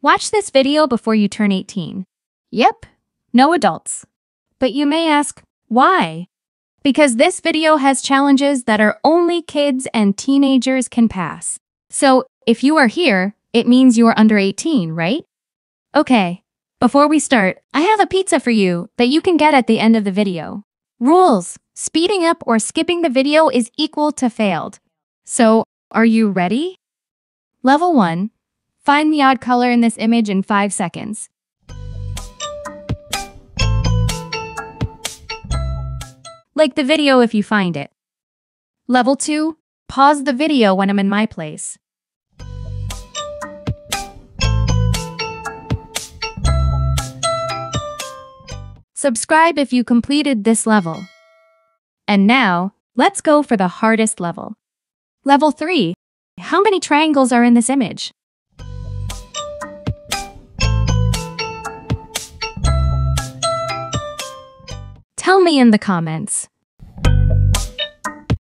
Watch this video before you turn 18. Yep, no adults. But you may ask, why? Because this video has challenges that are only kids and teenagers can pass. So, if you are here, it means you are under 18, right? Okay, before we start, I have a pizza for you that you can get at the end of the video. Rules. Speeding up or skipping the video is equal to failed. So, are you ready? Level 1. Find the odd color in this image in 5 seconds. Like the video if you find it. Level 2. Pause the video when I'm in my place. Subscribe if you completed this level. And now, let's go for the hardest level. Level 3. How many triangles are in this image? Tell me in the comments.